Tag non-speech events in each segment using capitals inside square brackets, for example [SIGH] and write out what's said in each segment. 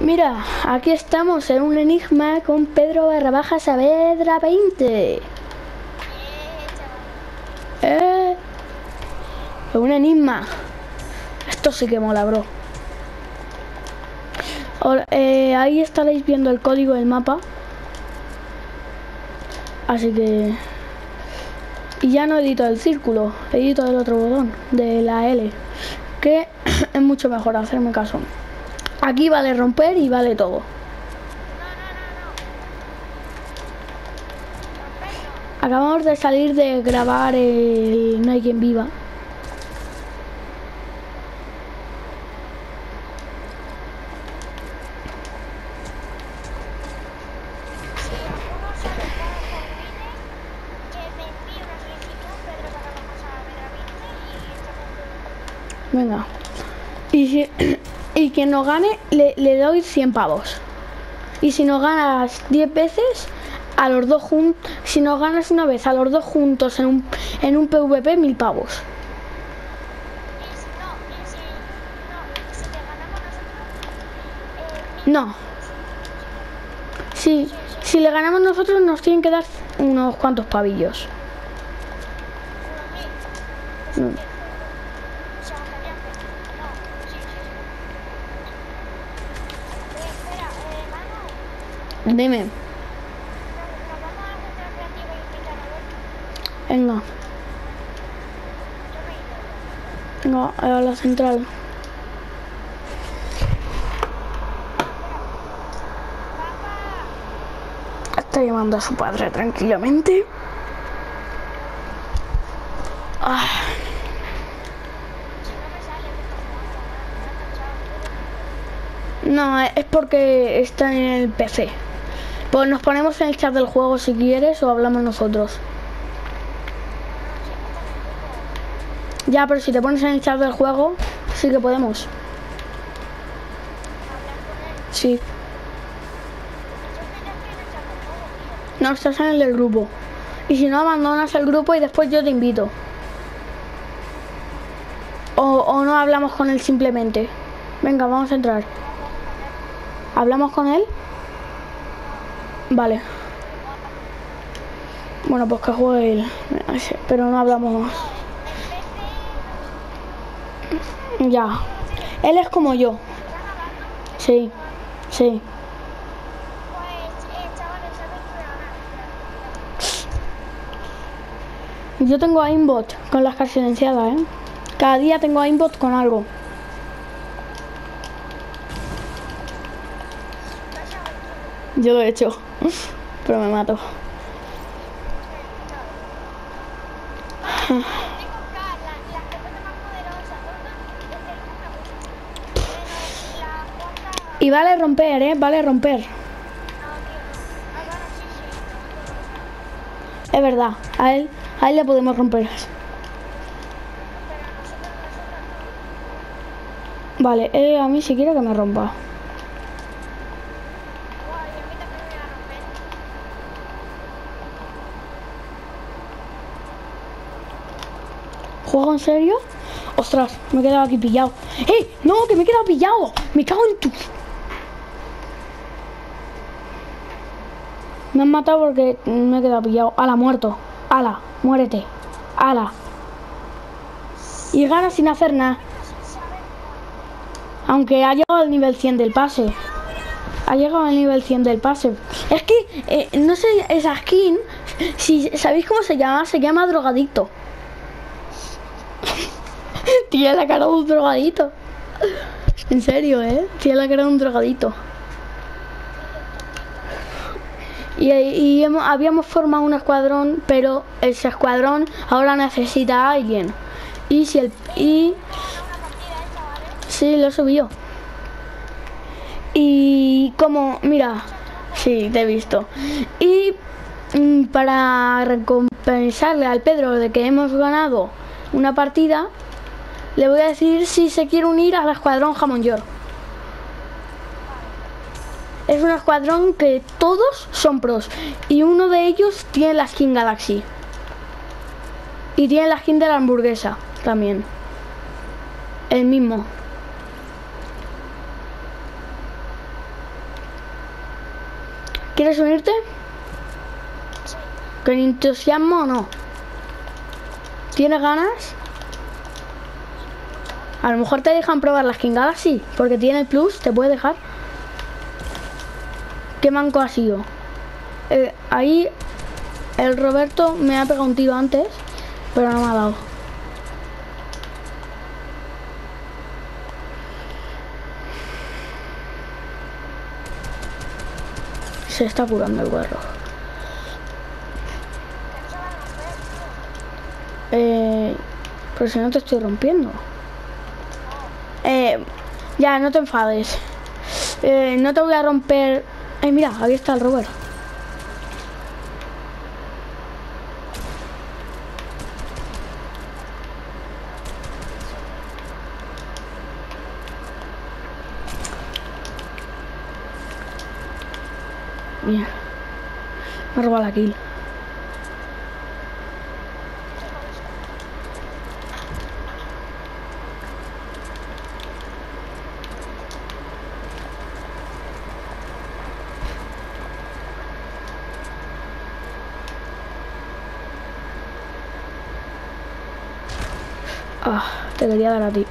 Mira, aquí estamos en un enigma con Pedro barra baja Saavedra 20. Eh, un enigma. Esto sí que mola, bro. Eh, ahí estaréis viendo el código del mapa. Así que... Y ya no edito el círculo, edito el otro botón de la L. Que [COUGHS] es mucho mejor hacerme caso. Aquí vale romper y vale todo. Acabamos de salir de grabar el No hay quien viva. Si alguno se prepara con Vine, que me envíe una solicitud, Pedro Barrabás a Vedra 20 y estamos... Venga. Y, si, [CLEARS THROAT] y quien nos gane, le, le doy 100 pavos. Y si nos ganas 10 veces, a los dos juntos. Si nos ganas una vez a los dos juntos en un, en un PvP, 1000 pavos. No, si, no, si le ganamos nosotros, No. Nos tienen que dar unos cuantos pavillos. mil. Mm. Se aguantarían menos. No, sí, sí, sí. Eh, espera, eh, Manu, Dime. nos nos vamos a la central creativa y invitar a ver. Venga. Venga, a la central. Está llamando a su padre tranquilamente. Ah, no no, es porque está en el PC. Pues nos ponemos en el chat del juego si quieres o hablamos nosotros. Ya, pero si te pones en el chat del juego, sí que podemos. Sí. No, estás en el del grupo. Y si no, abandonas el grupo y después yo te invito. O, o no hablamos con él simplemente. Venga, vamos a entrar. ¿Hablamos con él? Vale. Bueno, pues que juegue él. Pero no hablamos. Ya. Él es como yo. Sí. Sí. A. Yo tengo aimbot con las silenciadas, ¿eh? Cada día tengo aimbot con algo. Yo lo he hecho, pero me mato. Y vale romper, ¿eh? Vale romper. Es verdad, a él, a él le podemos romper. Vale, eh, a mí si quiere que me rompa. Guau, y a mí también me va a romper. ¿Juego en serio? Ostras, me he quedado aquí pillado. ¡Eh! ¡No! ¡Que me he quedado pillado! ¡Me cago en tu... Me han matado porque me he quedado pillado. ¡Ala, muerto! ¡Ala! ¡Muérete! ¡Ala! Y gana sin hacer nada. Aunque ha llegado al nivel 100 del pase. Ha llegado al nivel 100 del pase. Es que, eh, no sé, esa skin, si sabéis cómo se llama, se llama drogadicto. Tiene la cara de un drogadito. En serio, ¿eh? Tiene la cara de un drogadito. Y, y hemos- habíamos formado un escuadrón, pero ese escuadrón ahora necesita a alguien. Y si el... Y... Sí, lo subió. Y como, mira, sí, te he visto. Y mm, para recompensarle al Pedro de que hemos ganado una partida, le voy a decir si se quiere unir al escuadrón Jamón York. Es un escuadrón que todos son pros y uno de ellos tiene la skin Galaxy. Y tiene la skin de la hamburguesa también. El mismo. ¿Quieres unirte? ¿Con entusiasmo o no? ¿Tienes ganas? A lo mejor te dejan probar la Skin Galaxy, porque tiene el plus, te puede dejar. ¿Qué manco ha sido? Eh, ahí el Roberto me ha pegado un tiro antes, pero no me ha dado. Se está curando el guarro. Eh, pero si no te estoy rompiendo. Ya, no te enfades. Eh, no te voy a romper. Eh, mira, ahí está el Robert. Bien. Me ha robado la kill. Te quería dar a ti.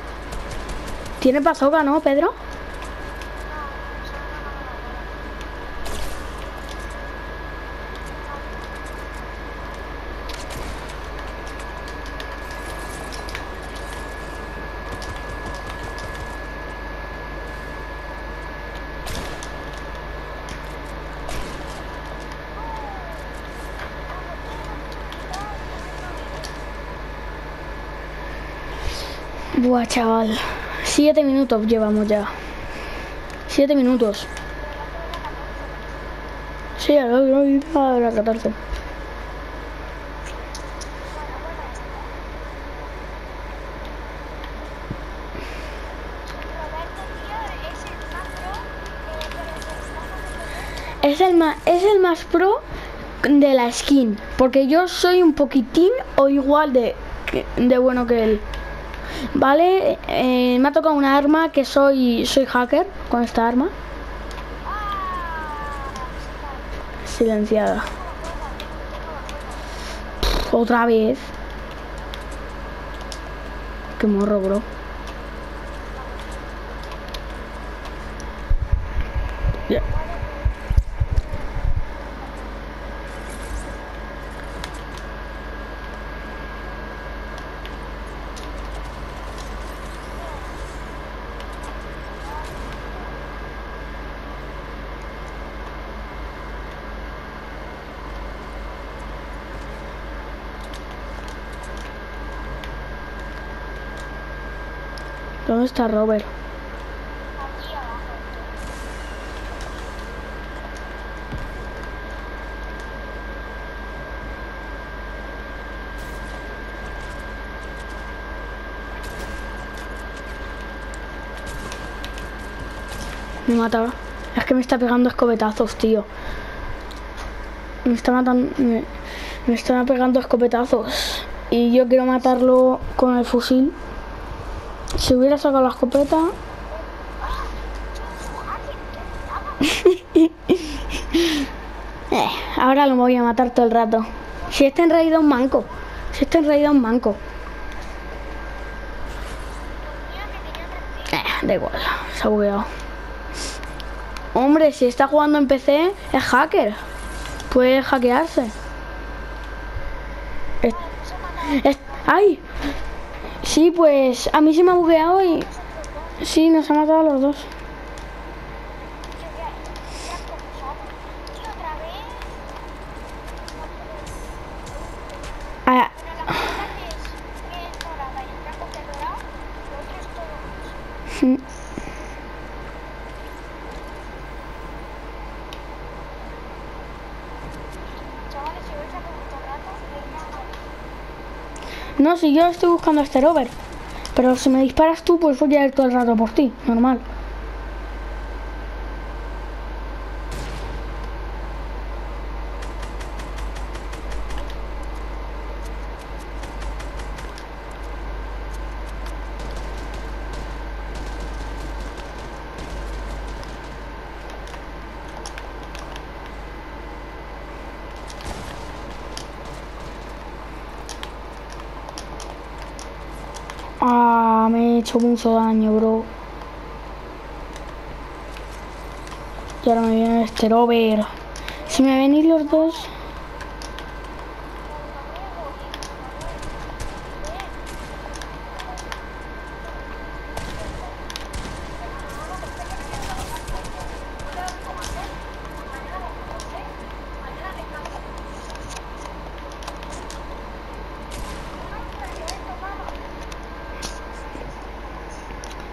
¿Tiene bazooka, no, Pedro? Buah, chaval. Siete minutos llevamos ya. Siete minutos. Sí, a la, a la 14. Roberto, tío, es el más Es el más, pro de la skin. Porque yo soy un poquitín o igual de, de bueno que él. Vale, eh, me ha tocado una arma que soy soy hacker con esta arma. Silenciada. Otra vez. Qué morro, bro. ¿Dónde está Robert? Me mata. Es que me está pegando escopetazos, tío. Me está matando. Me está pegando escopetazos. Y yo quiero matarlo con el fusil. Si hubiera sacado la escopeta. [LAUGHS] Eh, ahora lo voy a matar todo el rato. Si este en realidad un manco. Si este en realidad un manco. Eh, da igual. Se ha bugueado. Hombre, si está jugando en PC, es hacker. Puede hackearse. ¡Ay! Sí, pues a mí se me ha bugueado y... Sí, nos ha matado a los dos. Ah, Bueno, la cosa que es que es dorada y el blanco que es dorado, lo otro es todo gris. mm, Chavales, si vais a comer todo el rato, irme a no, si yo estoy buscando a este rover. Pero si me disparas tú, pues voy a ir todo el rato por ti. Normal. Me he hecho mucho daño, bro. Y ahora me viene este rover. Si me venís los dos...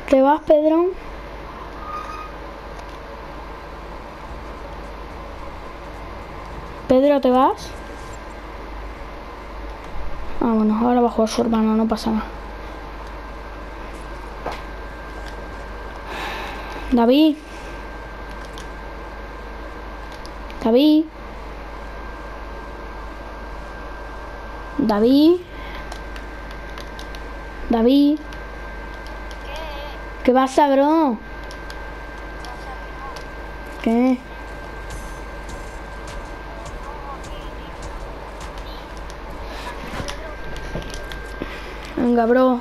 ¿Te vas, Pedro? Pedro, ¿te vas? Ah, bueno, ahora bajo a su hermano, no pasa nada. David. David. David. David. ¿Qué pasa, bro? ¿Qué? Venga, bro.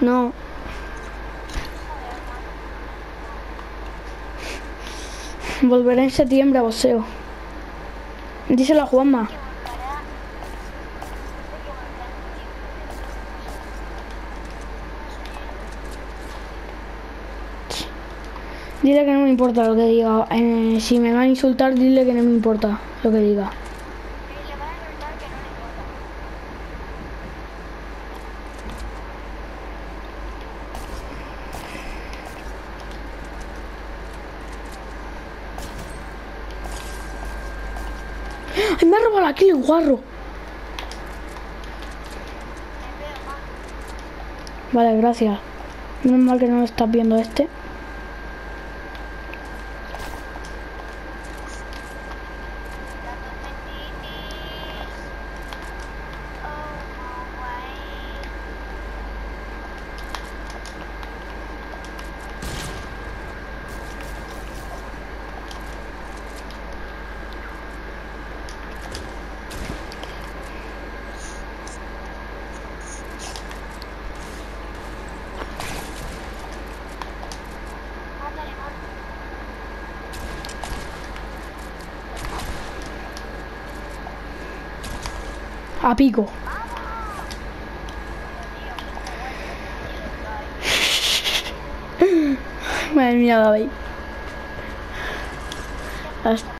No. Volveré en septiembre a boxeo. Díselo a Juanma. Dile que no me importa lo que diga. Eh, si me van a insultar, dile que no me importa lo que diga. ¡Ay, me ha robado la kill guarro! Vale, gracias. Menos mal que no lo estás viendo este. A pico. Madre mía, David. Hasta-